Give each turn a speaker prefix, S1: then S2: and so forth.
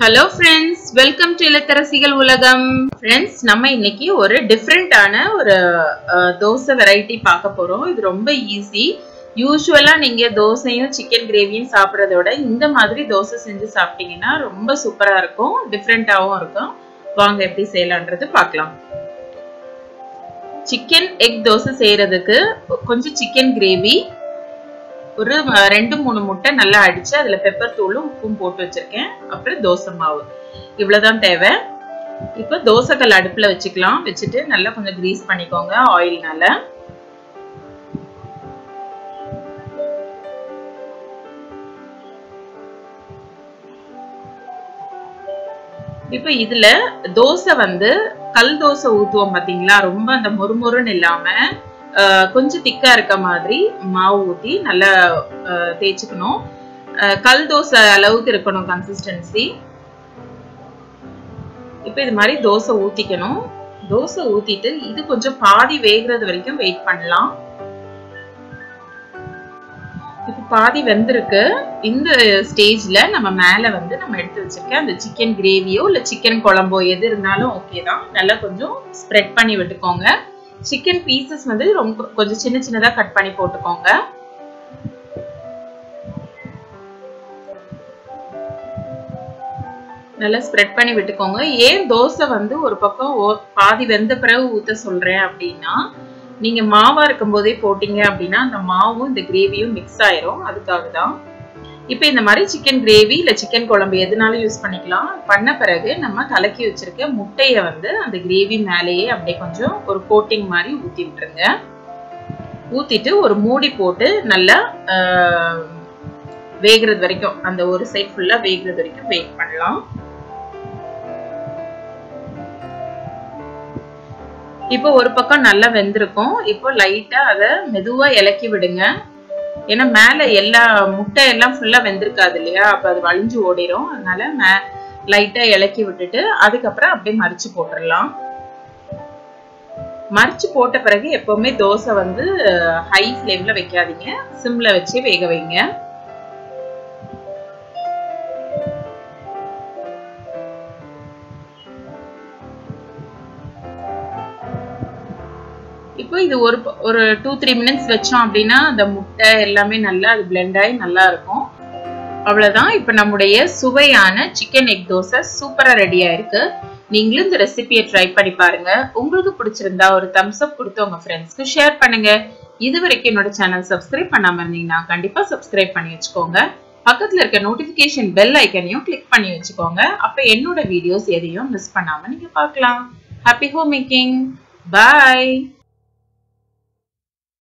S1: Hello friends welcome to இலத்தரசிகள் உலகம் friends நம்ம இன்னைக்கு ஒரு டிஃப்ரெண்ட்டான ஒரு தோசை வெரைட்டி பார்க்க போறோம். இது ரொம்ப ஈஸி யூஸ்வலா நீங்க தோசையும் சிக்கன் கிரேவியும் சாப்பிட்றத விட இந்த மாதிரி தோசை செஞ்சு சாப்பிட்டீங்கன்னா ரொம்ப சூப்பராக இருக்கும். டிஃப்ரெண்ட்டாகவும் இருக்கும். வாங்க எப்படி செய்யலான்றது பார்க்கலாம். சிக்கன் எக் தோசை செய்கிறதுக்கு கொஞ்சம் சிக்கன் கிரேவி ஒரு ரெண்டு மூணு முட்டை நல்லா அடிச்சு அதுல பெப்பர் தூளும் உப்பும் போட்டு வச்சிருக்கேன். அப்புறம் தோசை மாவு. இவ்வளவுதான் தேவை. இப்போ தோசைக்கல் அடுப்புல வச்சுக்கலாம். வச்சுட்டு நல்லா கொஞ்சம் கிரீஸ் பண்ணிக்கோங்க ஆயில்னால இப்போ இதுல தோசை வந்து கல் தோசை ஊத்துவோம் பாத்தீங்களா? ரொம்ப அந்த மொறுமொறுன்னு இல்லாம கொஞ்சம் திக்கா இருக்க மாதிரி மாவு ஊத்தி நல்லா தேய்ச்சிக்கணும். கல் தோசை அளவுக்கு இருக்கணும் கன்சிஸ்டன்சி இப்போ இது மாதிரி தோசை ஊத்திக்கணும். தோசை ஊத்திட்டு இது கொஞ்சம் பாதி வேகிறது வரைக்கும் வெயிட் பண்ணலாம். இப்போ பாதி வெந்திருக்கு. இந்த ஸ்டேஜ்ல நம்ம மேல வந்து நம்ம எடுத்து வச்சிருக்க அந்த சிக்கன் கிரேவியோ இல்ல சிக்கன் குழம்போ எது இருந்தாலும் ஓகே தான். நல்லா கொஞ்சம் ஸ்ப்ரெட் பண்ணி விட்டுக்கோங்க. சிக்கன் பீசஸ் வந்து ரொம்ப கொஞ்சம் சின்ன சின்னதா கட் பண்ணி போட்டுக்கோங்க. நல்லா ஸ்ப்ரெட் பண்ணி விட்டுக்கோங்க. ஏன் தோசை வந்து ஒரு பக்கம் ஓ- பாதி வெந்த பிறகு ஊத்த சொல்றேன் அப்படின்னா நீங்க மாவா இருக்கும் போதே போட்டீங்க அப்படின்னா அந்த மாவும் இந்த கிரேவியும் மிக்ஸ் ஆயிரும். அதுக்காக தான் இப்போ இந்த மாதிரி சிக்கன் கிரேவி இல்லை சிக்கன் குழம்பு எதுனாலும் யூஸ் பண்ணிக்கலாம். பண்ண பிறகு நம்ம கலக்கி வச்சிருக்க முட்டையை வந்து அந்த கிரேவி மேலேயே அப்படியே கொஞ்சம் ஒரு கோட்டிங் மாதிரி ஊற்றி விட்டுருங்க. ஊற்றிட்டு ஒரு மூடி போட்டு நல்லா வேகிறது வரைக்கும் அந்த ஒரு சைட் ஃபுல்லாக வேகிறது வரைக்கும் வெயிட் பண்ணலாம். இப்போ ஒரு பக்கம் நல்லா வெந்திருக்கும். இப்போ லைட்டாக அதை மெதுவாக இலக்கி விடுங்க. ஏன்னா மேலே எல்லா முட்டை எல்லாம் ஃபுல்லாக வெந்திருக்காது இல்லையா? அப்போ அது வழிஞ்சு ஓடிரும். அதனால மே லைட்டாக இலக்கி விட்டுட்டு அதுக்கப்புறம் அப்படியே மறித்து போட்டுடலாம் மறித்து போட்ட பிறகு எப்போவுமே தோசை வந்து ஹை ஃப்ளேமில் வைக்காதீங்க. சிம்மில் வச்சு வேக வைங்க. இப்போ இது ஒரு ஒரு டூ த்ரீ மினிட்ஸ் வச்சோம் அப்படின்னா அந்த முட்டை எல்லாமே நல்லா அது பிளெண்ட் ஆகி நல்லா இருக்கும். அவ்வளோதான் இப்போ நம்முடைய சுவையான சிக்கன் எக் தோசை சூப்பராக ரெடி ஆயிருக்கு. நீங்களும் இந்த ரெசிபியை ட்ரை பண்ணி பாருங்க. உங்களுக்கு பிடிச்சிருந்தா ஒரு தம்ஸ் அப் கொடுத்து உங்க ஃப்ரெண்ட்ஸ்க்கு ஷேர் பண்ணுங்க. இது வரைக்கும் என்னோட சேனல் சப்ஸ்கிரைப் பண்ணாமல் இருந்தீங்கன்னா கண்டிப்பாக சப்ஸ்கிரைப் பண்ணி வச்சுக்கோங்க. பக்கத்தில் இருக்க நோட்டிஃபிகேஷன் பெல் ஐக்கனையும் கிளிக் பண்ணி வச்சுக்கோங்க. அப்போ என்னோட வீடியோஸ் எதையும் மிஸ் பண்ணாமல் நீங்கள் பார்க்கலாம். ஹாப்பி ஹோம் மேக்கிங் பாய்